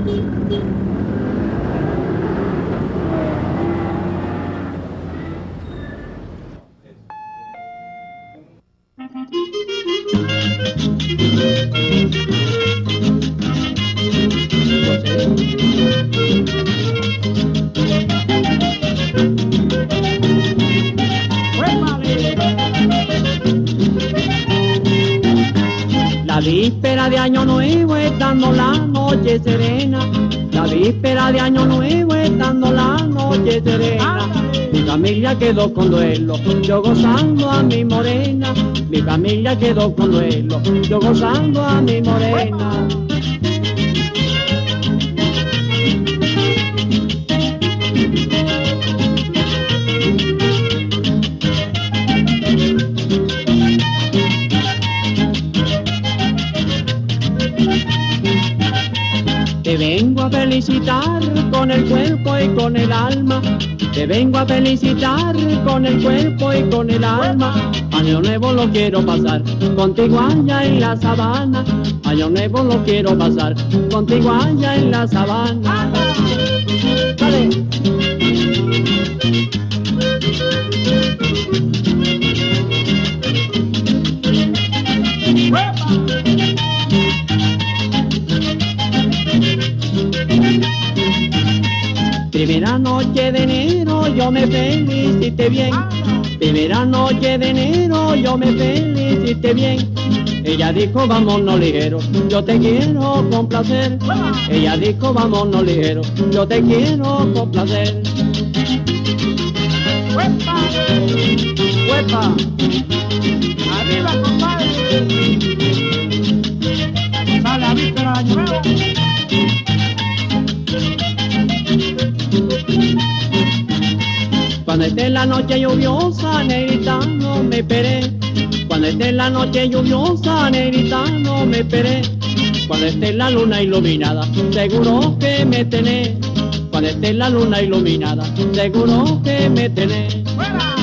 La víspera de Año Nuevo estando la noche serena, la víspera de Año Nuevo estando la noche serena. Mi familia quedó con duelo, yo gozando a mi morena. Mi familia quedó con duelo, yo gozando a mi morena. Vengo a felicitar con el cuerpo y con el alma. Te vengo a felicitar con el cuerpo y con el alma. Año nuevo lo quiero pasar contigo allá en la sabana. Año nuevo lo quiero pasar contigo allá en la sabana. Primera noche de enero yo me felicité bien. Primera noche de enero yo me felicité bien. Ella dijo vámonos ligero, yo te quiero complacer. Ella dijo vámonos ligero, yo te quiero complacer. ¡Huepa! ¡Arriba, Cuando esté la noche lluviosa, negrita, no me esperé. Cuando esté la noche lluviosa, negrita, no me esperé. Cuando esté la luna iluminada, seguro que me tenés. Cuando esté la luna iluminada, seguro que me tenés. ¡Fuera!